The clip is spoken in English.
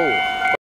Oh.